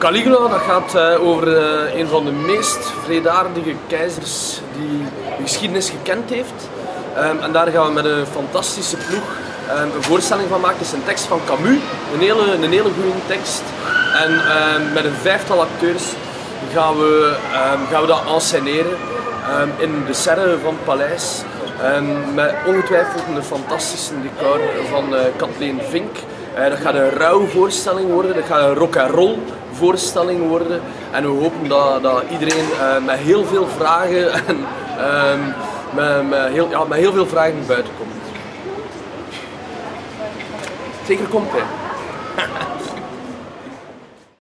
Caligula dat gaat uh, over uh, een van de meest vredaardige keizers die de geschiedenis gekend heeft. Um, en daar gaan we met een fantastische ploeg um, een voorstelling van maken. Het is een tekst van Camus, een hele, een hele goede tekst. En um, met een vijftal acteurs gaan we, gaan we dat enceneren in de serre van het paleis. met ongetwijfeld een fantastische decor van uh, Kathleen Vink. Uh, dat gaat een rouwvoorstelling worden, dat gaat een rock and roll voorstelling worden. En we hopen dat, dat iedereen uh, met heel veel vragen en um, met, met, heel, ja, met heel veel vragen buiten komt. Zeker komt hij.